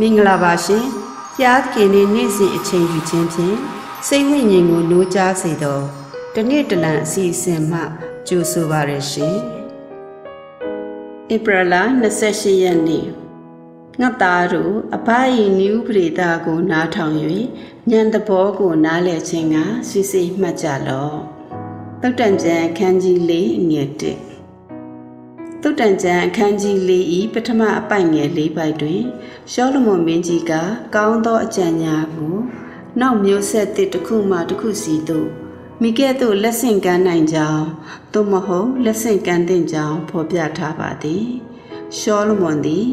မင်္ဂလာပါရှင်။ဖျားခင်နေ့နေ့စဉ်အချိန်ယူခြင်းဖြင့်စိတ်ဝိညာဉ်ကိုနိုးကြားစေသောတနေ့တလံအစီအစဉ်မှကြိုဆိုပါရရှင်။ဧပြီလ28ရက်နေ့ငါသားတို့အဘ၏နိဥပရိသကိုနားထောင်၍ဉာဏ်တဘောကိုနားလည်ခြင်းကဆွေးစိတ်မှတ်ကြလော့။တုတ်တန်ကျန်ခန်းကြီး၄ငွေ1 တုတ်တန်ကျန်အခန်းကြီး၄ဤပထမအပိုက်ငယ်၄ပိုက်တွင်ရှောလမုန်မင်းကြီးကကောင်းသောအကြံဉာဏ်ကိုနောက်မျိုးဆက်တစ်တစ်ခုမှတစ်ခုစီသို့မိကဲ့သို့လက်ဆင့်ကမ်းနိုင်ကြောင်းသို့မဟုတ်လက်ဆင့်ကမ်းသင့်ကြောင်းဖော်ပြထားပါသည်ရှောလမုန်သည်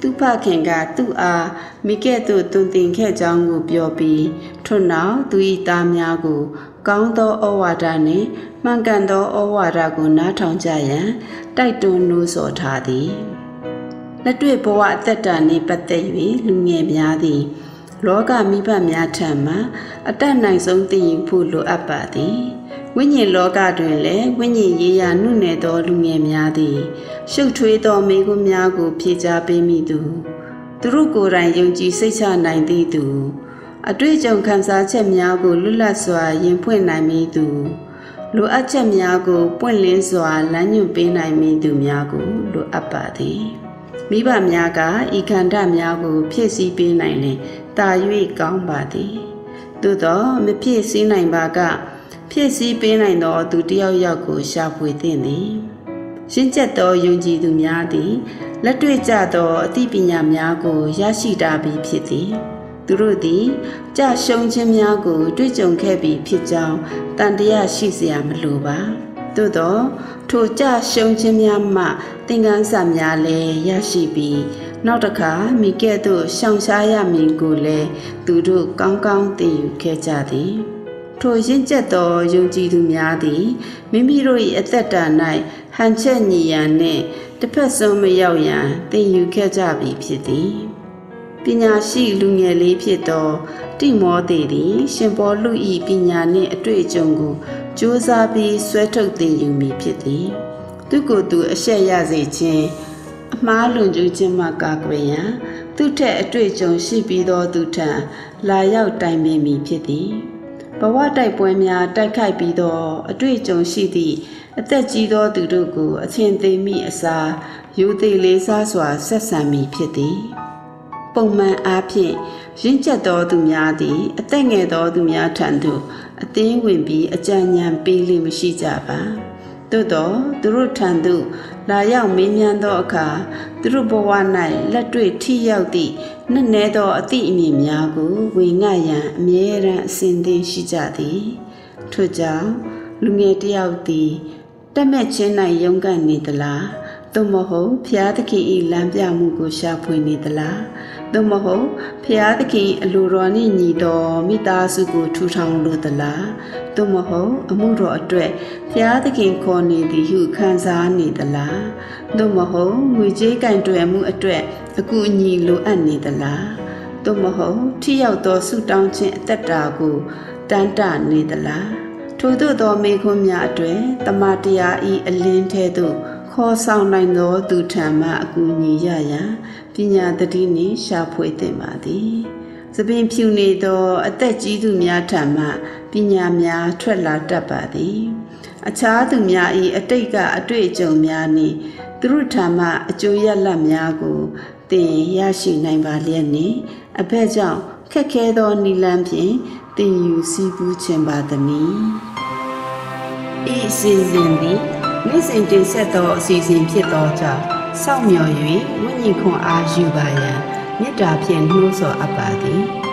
သူ့ဖခင်ကသူ့အားမိကဲ့သို့တွင်တင်ခဲ့ကြောင်းကိုပြောပြီးထို့နောက်သူ၏သားများကို ကောင်းသောဩဝါဒနှင့်မှန်ကန်သောဩဝါဒကိုနားထောင်ကြရန်တိုက်တွန်းနှိုးဆော်ထားသည်လက်တွေ့ဘဝအသက်တာနှင့်ပတ်သက်၍လူငယ်များသည် လောကမိဘများထံမှအတတ်နိုင်ဆုံးသိယူဖို့လိုအပ်ပါသည်ဝိညာဉ်လောကတွင်လည်းဝိညာဉ်ရေးရာနှုနယ်သောလူငယ်များသည် ရှုပ်ထွေးသောမိဂုများကို ဖြေကြားပေးမိသူသူတို့ကိုယ်တိုင်ယုံကြည်စိတ်ချနိုင်သည့်သူ အတွေ့အကြုံခံစားချက်များကိုလွတ်လပ်စွာရင်ဖွင့်နိုင်မိသူလိုအပ်ချက်များကိုပွင့်လင်းစွာလမ်းညွှန်ပေးနိုင်မိသူများကိုလိုအပ်ပါသည်မိဘများကဤခန္ဓာများကို ဖြည့်ဆည်းပေးနိုင်ရင်တာ၍ကောင်းပါသည်သို့သောမဖြည့်ဆည်းနိုင်ပါက ဖြည့်ဆည်းပေးနိုင်သောသူတယောက်ယောက်ကိုရှာဖွေသင့်သည်ရှင်းကျက်သောယုံကြည်သူများသည်လက်တွေ့ကျသောအသိပညာများကိုရရှိတာပြီးဖြစ်သည် သူတို့သည်ကြရှုံးခြင်းများကို တွေ့ကြုံခဲ့ပြီးဖြစ်ကြောင်းတန်တရားရှိเสียမလိုပါသို့သောထိုကြရှုံးခြင်းများမှသင်္ကန်းစာများလည်းရရှိပြီးနောက်တစ်ခါမိကဲ့သို့ရှောင်ရှားရမည်ကိုလည်းသူတို့ကောင်းကောင်းသိယူခဲ့ကြသည်ထိုရင့်ကျက်သောယုံကြည်သူများသည်မိမိတို့၏အသက်တာ၌ဟန်ချက်ညီရန်နှင့်တစ်ဖက်ဆုံးမရောက်ရန်သင်ယူခဲ့ကြပြီဖြစ်သည် ပညာရှိလူငယ်လေးဖြစ်သောတိမောသေသည် ရှင်ဘောလူဤပညာနှင့်အတွေ့အကြုံကိုကြိုးစားပြီးဆွဲထုတ်သင်ယူမိဖြစ်သည်သူကိုယ်သူအရှက်ရစေခြင်းအမှားလွန်ကျူးခြင်းမှကာကွယ်ရန်သူထက်အတွေ့အကြုံရှိပြီးသောသူထံလာရောက်တိုင်ပင်မိဖြစ်သည်ဘဝတိုက်ပွဲများတိုက်ခိုက်ပြီးသောအတွေ့အကြုံရှိသည့်အသက်ကြီးသောသူတို့ကိုအချင်းသိမိအစားယူသေးလေးစားစွာဆက်ဆံမိဖြစ်သည် ပုံမှန်အားဖြင့်ရင့်ကျက်သောသူများသည် အသက်ငယ်သောသူများထံသို့အသင်းဝင်ပြီးအကြံဉာဏ်ပေးလိမရှိကြပါသို့သောသူတို့ထံသို့လာရောက်မေးမြန်းသောအခါသူတို့ဘဝ၌လက်တွေ့ထိရောက်သည့်နက်နဲသောအသည့်အမြင်များကိုဝေငှရန်အမြဲတမ်းအစဉ်သင်ရှိကြသည်ထို့ကြောင့်လူငယ်တယောက်သည်တက်မဲ့ချင်း၌ရုန်းကန်နေသလားသို့မဟုတ်ဖျားသခင်၏လမ်းပြမှုကိုရှာဖွေနေသလား သို့မဟုတ်ဖျားသခင်အလိုတော်နှင့်ညီတော်မိသားစုကိုထူထောင်လိုသလားသို့မဟုတ်အမှုတော်အတွက်ဖျားသခင်ခေါ်နေသည်ဟုခံစားနေသလားသို့မဟုတ်ငွေကြေးကင်တွယ်မှုအတွက်အကူအညီလိုအပ်နေသလားသို့မဟုတ်ထိရောက်သောဆုတောင်းခြင်းအသက်တာကိုတန်တနေသလားထို့သောသောမေခွန်းများအတွင်တမန်တရားဤအလင်းထဲသို့ ခေါ်ဆောင်နိုင်သောသူထံမှအကူအညီရရန်ပညာတတိနှင့်ရှာဖွေသင့်ပါသည်။သပင်ဖြူနေသော အသက်ကြီးသူများထံမှပညာများထွက်လာတတ်ပါသည်။အခြားသူများ၏အတိတ်ကအတွေ့အကြုံများနှင့်သူတို့ထံမှအကျိုးရလဒ်များကိုသင်ရရှိနိုင်ပါလျက်နှင့်အဖက်ကြောင့်ခက်ခဲသောနိလန်းဖြင့်သင်ယူစည်းပူးခြင်းပါသည်။ဤစီစဉ်သည် နေ့စဉ်တင်ဆက်သောအစီအစဉ်ဖြစ်သောကြောင့်စောင့်မျှော်၍ဝိညာဉ်ခွန်အားယူပါရန်မေတ္တာဖြင့်နှိုးဆော်အပ်ပါသည်။